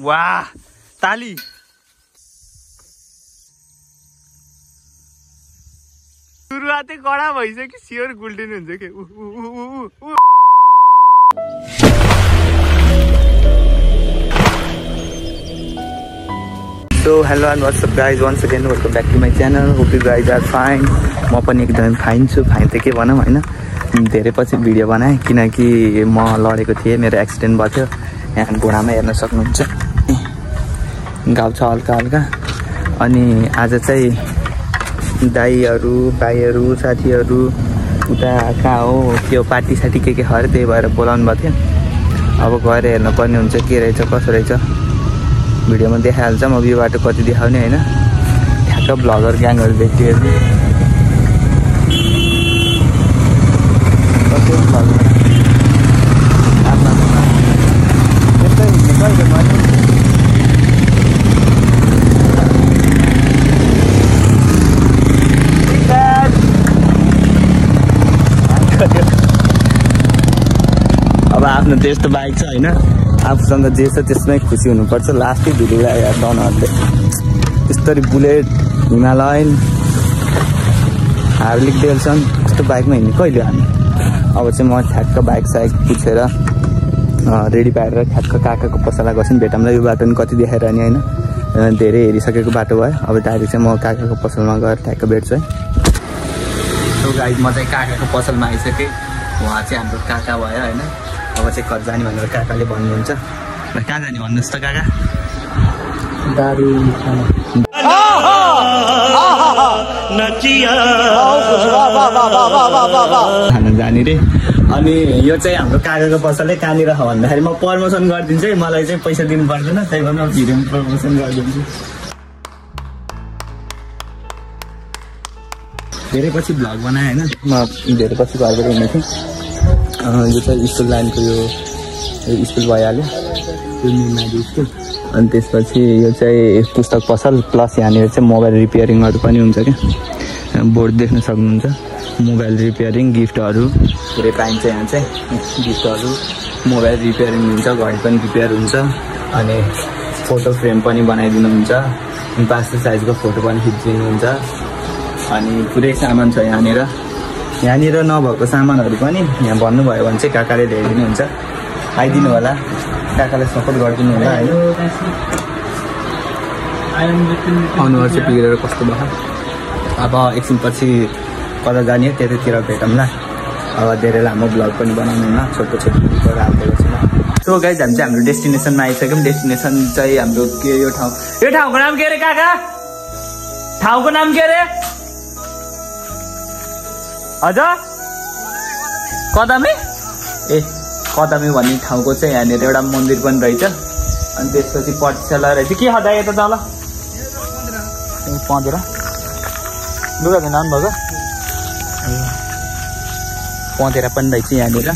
वाह ताली। सुरुवातै कडा भइसक्यो सियर के? उ, उ, उ। So hello and what's up guys once again welcome back to my channel hope you guys are fine म पनि एकदमै फाइन छु। फाइन त के भनौँ होइन? धेरै पछि भिडियो बनाएँ किनकि म लडेको थिएँ मेरो एक्सिडेन्ट भएको थियो। यहाँ घुँडामा हेर्न सक्नुहुन्छ। घाउ छ हल्का हल्का। अनि आज चाहिँ दाईहरू भाइहरू साथीहरू उता कहाँ हो त्यो पार्टी सार्टी के के खरे त्यही भएर बोलाउनु भएको थियो। अब गएर हेर्नुपर्ने हुन्छ के रहेछ कसो रहेछ। भिडियोमा देखाइहाल्छ म यो बाटो कति देखाउने होइन। ठ्याक्क भ्लगर ग्याङहरू भेटियो कति भ्लगर आफ्नो आफ्नोमा। त्यस्तै हिँड्ने कहिले पनि अब आफ्नो त्यस्तो बाइक छ होइन? आफूसँग जे छ त्यसमै खुसी हुनुपर्छ। लास्टै भिडियो यार डनहरूले यस्तरी बुलेट हिमालयन हार्लिक डेल्सन यस्तो बाइकमा हिँड्ने कहिले हामी? अब चाहिँ म ठ्याक्क बाइक साइक पुछेर रेडी पारेर ठ्याक्क काकाको पसला गर्छु नि भेटौँला यो बाटो पनि कति देखाएर नि होइन धेरै हेरिसकेको बाटो भयो। अब डाइरेक्ट चाहिँ म काकाको पसलमा गएर ठ्याक्क भेट्छु है। सो गाइड म चाहिँ काकाको पसलमा आइसकेँ। उहाँ चाहिँ हाम्रो काका भयो होइन। अब चाहिँ कति जाने भनेर काकाले भन्नुहुन्छ। र कहाँ जाने भन्नुहोस् त काका? दारू। खान जाने रे अनि यो चाहिँ हाम्रो काकाको पसलै कहाँनिर छ भन्दाखेरि म प्रमोसन गरिदिन्छु है मलाई चाहिँ पैसा दिनु पर्दैन त्यही भएर म भिडियोमा प्रमोसन गरिदिन्छु। धेरै पछि भ्लग बनाएँ होइन। म धेरै पछि घरबाट हिँडेको थिएँ। यो चाहिँ स्कुल लाइनको यो स्कुल भइहाल्यो। यो निमाडी स्कुल। अनि त्यसपछि यो चाहिँ पुस्तक पसल प्लस यहाँनिर चाहिँ मोबाइल रिपेयरिङहरू पनि हुन्छ क्या। बोर्ड देख्न सक्नुहुन्छ। मोबाइल रिपेयरिङ गिफ्टहरू। पुरै पाइन्छ यहाँ चाहिँ? गिफ्टहरू। मोबाइल रिपेयरिङ हुन्छ घडी पनि रिपेयर हुन्छ। अनि फोटो फ्रेम पनि बनाइदिनुहुन्छ। पासपोर्ट साइजको फोटो पनि खिचिदिनुहुन्छ। अनि पुरै सामान छ यहाँनिर। यहाँनिर नभएको सामानहरू पनि यहाँ भन्नुभयो भने चाहिँ काकाले ल्याइदिनुहुन्छ। आइदिनु होला काकालाई सपोर्ट गरिदिनु होला होइन? अनुहार चाहिँ बिग्रेर कस्तो भयो? अब एकछिनपछि कता जाने त्यतातिर भेटौँला अब धेरै लामो ब्लग पनि बनाउनुहुन्न छोटो छोटो गर्छौँ सो गाइज हामी चाहिँ हाम्रो डेस्टिनेसनमा आइसक्यौँ डेस्टिनेसन चाहिँ हाम्रो के यो ठाउँ यो ठाउँको नाम के अरे काका ठाउँको नाम के अरे हजुर कदमे ए कदमे भन्ने ठाउँको चाहिँ यहाँनिर एउटा मन्दिर पनि रहेछ अनि त्यसपछि पठशाला रहेछ के हदा यता तल ए पँधेर लुगा धुन आउनुभएको ए। पँधेर पनि रहेछ यहाँनिर।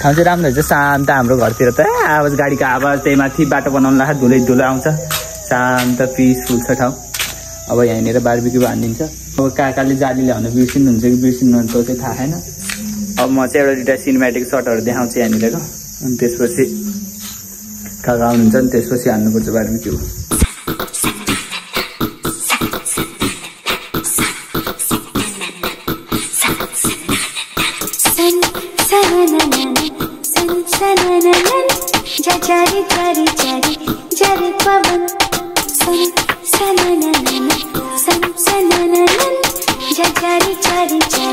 ठाउँ चाहिँ राम्रो रहेछ शान्त हाम्रो घरतिर त। आवाज गाडीको आवाज त्यही माथि बाटो बनाउनु लाग्दा धुलै धुलो आउँछ। शान्त पिसफुल छ ठाउँ। अब यहाँनिर बारबिक्यू हानिदिन्छ अब काकाले जाली ल्याउनु बिर्सिनुहुन्छ कि बिर्सिनुहुन्छ त्यो थाहा छैन। अब म चाहिँ एउटा दुइटा सिनेमेटिक सर्टहरू देखाउँछु यहाँनिरको। अनि त्यसपछि काका आउनुहुन्छ नि त्यसपछि हान्नुपर्छ बारबिक्यू चरि चरि चरि जरि पवन। सं सननन सं सननन झरि चरि चरि।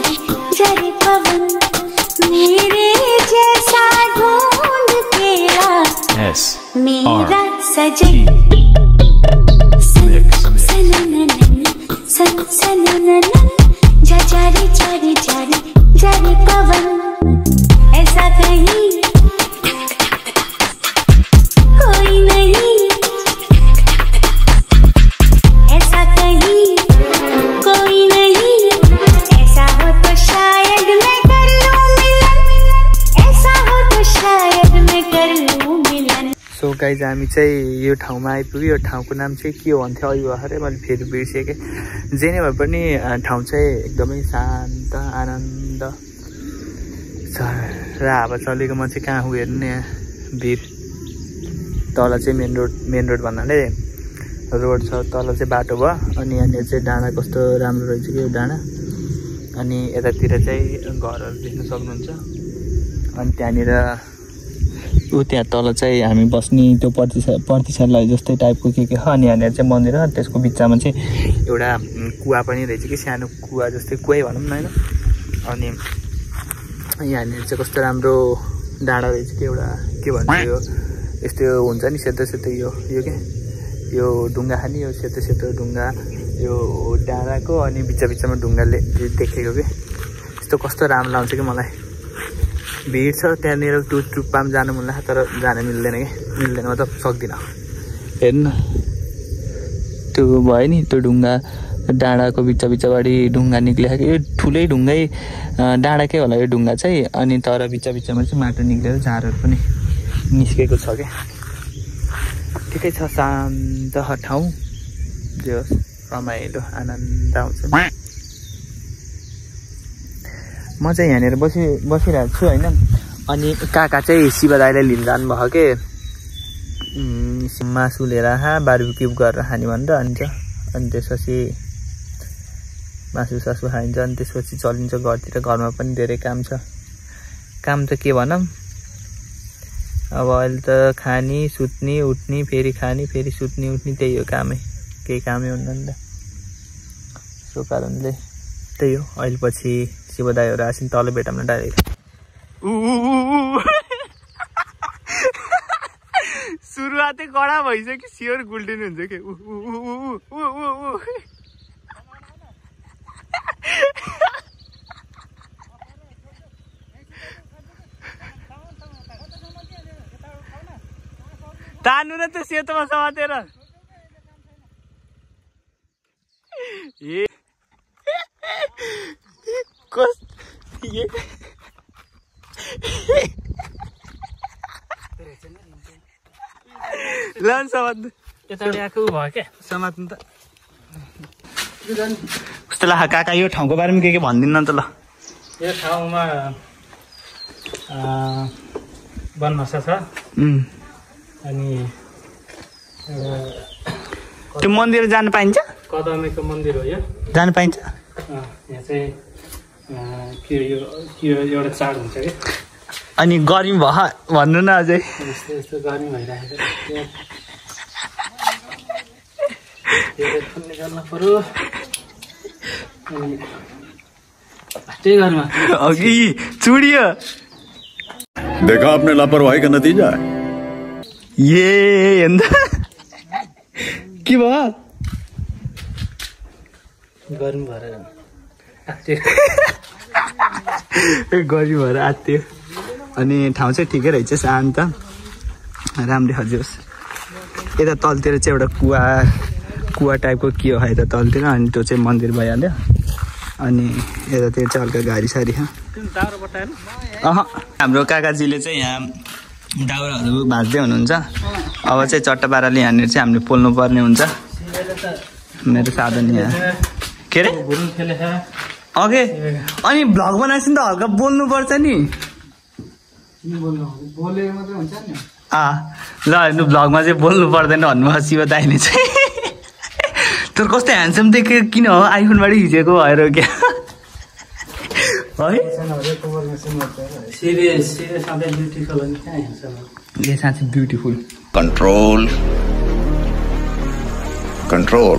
गाइज हामी चाहिँ यो ठाउँमा आइपुग्यो यो ठाउँको नाम चाहिँ के भन्थ्यो अहिले भर्खरै मैले फेरि बिर्सेँ जे नै भए पनि ठाउँ चाहिँ एकदमै शान्त आनन्द र हावा म चाहिँ कहाँ हेर्नु नि यहाँ भिर। तल चाहिँ मेन रोड मेन रोड भन्नाले रोड छ तल चाहिँ बाटो भयो अनि यहाँनिर चाहिँ डाँडा कस्तो राम्रो रहेछ कि यो डाँडा। अनि यतातिर चाहिँ घरहरू देख्न सक्नुहुन्छ। अनि त्यहाँनिर ऊ त्यहाँ तल चाहिँ हामी बस्ने त्यो प्रतिशा प्रतिशालाई जस्तै टाइपको के के छ अनि यहाँनिर चाहिँ मन्दिर त्यसको बिचमा चाहिँ एउटा कुवा पनि रहेछ कि सानो कुवा जस्तै कुवै भनौँ न होइन? अनि यहाँनिर चाहिँ कस्तो राम्रो डाँडा रहेछ कि एउटा के भन्छ यो यस्तो हुन्छ नि सेतो सेतो यो यो के? यो ढुङ्गा खाने यो सेतो सेतो ढुङ्गा यो डाँडाको अनि बिच बिचमा ढुङ्गाले देखेको कि? यस्तो कस्तो राम्रो लाउँछ कि मलाई। भिड छ त्यहाँनिर टु टुप्पामा जानु मन लाग्छ तर जान मिल्दैन कि? मिल्दैन मतलब सक्दिनँ। हेर्नु। त्यो भयो नि त्यो ढुङ्गा डाँडाको बिच बिचबाटि ढुङ्गा निक्लेको कि यो ठुलै ढुङ्गै डाँडाकै होला यो ढुङ्गा चाहिँ? अनि तर बिच बिचमा चाहिँ माटो निक्लेर झारहरू पनि निस्केको छ क्या ठिकै छ शान्त ठाउँ। जे होस् रमाइलो आनन्द आउँछ। म चाहिँ यहाँनिर बसि बसिरहेको छु होइन। अनि काका चाहिँ शिव दाईलाई लिन जानुभयो के? मासु लिएर खा बारबिक्यु गरेर खाने भनेर अन्त अनि त्यसपछि मासु सासु खाइन्छ अनि त्यसपछि चलिन्छ घरतिर। घरमा पनि धेरै काम छ। काम त के भनौँ? अब अहिले त खाने सुत्ने उठ्ने फेरि खाने फेरि सुत्ने उठ्ने त्यही हो कामै। केही कामै हुन्न नि त। सो कारणले त्यही हो। अहिले पछि शिवदाईहरू आएछन् तल भेटाउन डाइरेक्ट। सुरुवातै कडा भइसक्यो कि स्योर गुल्टिनु हुन्छ कि? तान्नु न त्यो सेतोमा समातेर। ए कस ए ल न समात्नु आएको भयो क्या समात्नु त कस्तो लाग्छ काका यो ठाउँको बारेमा के के भनिदिनु न त ल। यो ठाउँमा वनभाषा छ। अनि त्यो मन्दिर जानु पाइन्छ? कदमेको मन्दिर हो यो। जानु पाइन्छ? यहाँ चाहिँ के यो के यो एउटा चाड हुन्छ कि? अनि गर्मी भयो भन्नु न अझै यस्तो यस्तो गर्मी भइरहेको छ। यो- यो हेडफोन निकाल्नु पऱ्यो। अनि त्यही घरमा। अघि चुडियो। देखा आपने लापरवाही का नतीजा हेर्नु त के भयो गर्मी भएर भएर आत्यो। अनि ठाउँ चाहिँ ठिकै रहेछ शान्त। राम्रै हजुर यता तलतिर चाहिँ एउटा कुवा कुवा टाइपको के हो यता तलतिर अनि त्यो चाहिँ मन्दिर भइहाल्यो। अनि यतातिर चाहिँ हल्का गाडी साडी छ। अह हाम्रो काकाजीले चाहिँ यहाँ दाउराहरू भाँच्दै हुनुहुन्छ। अब चाहिँ चट्टा पाराले यहाँनिर चाहिँ हामीले पोल्नु पर्ने हुन्छ। मेरो साधन यहाँ। के अरे ओके अनि भ्लग बनाएपछि त हल्का बोल्नुपर्छ नि। ल हेर्नु भ्लगमा चाहिँ बोल्नु पर्दैन भन्नुभयो शिव दाइले चाहिँ। तर कस्तो ह्यान्डसम देख्यो किन हो? आइफोनबाट हिँचेको भएर क्या है। साँच्चै ब्युटिफुल कन्ट्रोल कन्ट्रोल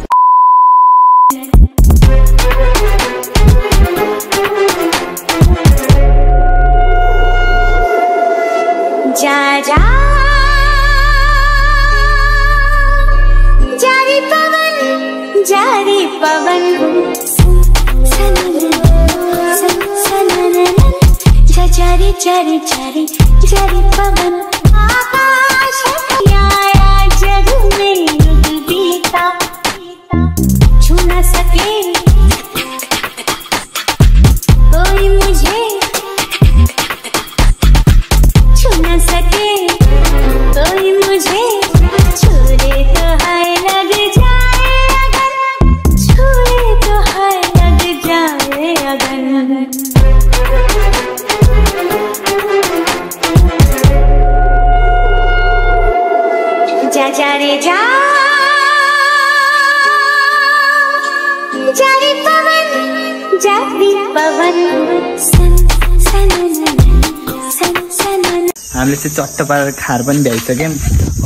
चरी चरी चरी पवन हामीले चाहिँ चट्ट पारेर खार पनि भ्याइसक्यौँ।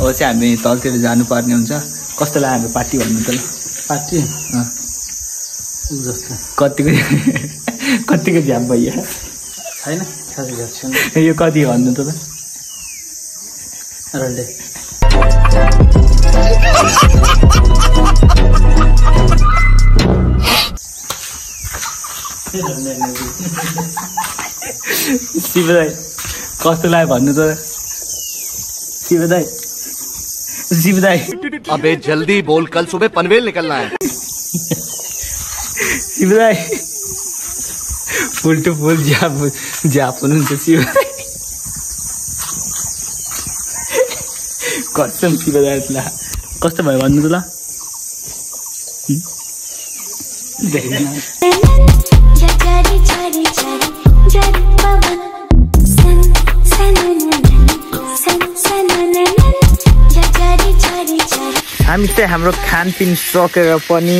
अब चाहिँ हामी तलतिर जानुपर्ने हुन्छ। कस्तो लाग्यो हाम्रो पार्टी भन्नु त ल। पार्टी? जस्तो। कतिको कतिको झ्याप भइयो छैन यो कति भन्नु त ल। रन्डे शिव दाई कस्तो लाग्यो भन्नु त? शिव दाई शिव दाई अबे जल्दी बोल कल सुबह पनवेल निकलना है। शिव दाई फुल टु फुल झ्याप झ्याप हुनुहुन्छ शिव दाई कसम शिव दाई ल कस्तो भयो भन्नु त ल। देख्दैन। हामी चाहिँ हाम्रो खानपिन सकेर पनि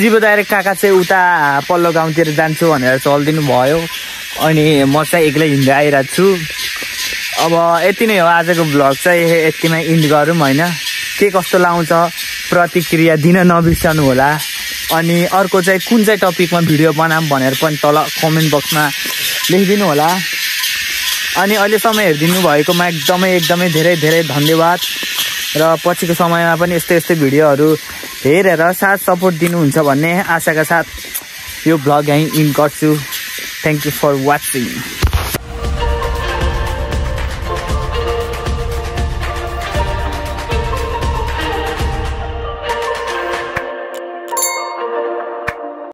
र काका चाहिँ उता पल्लो गाउँतिर जान्छु भनेर चलिदिनु भयो। अनि म चाहिँ एक्लै हिँड्दै आइरहेको छु। अब यति नै हो आजको भ्लग चाहिँ यतिमै इन्ड गरौँ होइन। के कस्तो लाउँछ प्रतिक्रिया दिन नबिर्सनु होला। अनि अर्को चाहिँ कुन चाहिँ टपिकमा भिडियो बनाऊँ भनेर पनि तल कमेन्ट बक्समा लेखिदिनु होला। अनि अहिलेसम्म हेरिदिनु भएकोमा एकदमै एकदमै धेरै धेरै धन्यवाद। र पछिको समयमा पनि यस्तो यस्तो भिडियोहरू हेरेर साथ सपोर्ट दिनुहुन्छ भन्ने आशाका साथ यो भ्लग यहीँ इन गर्छु। Thank you for watching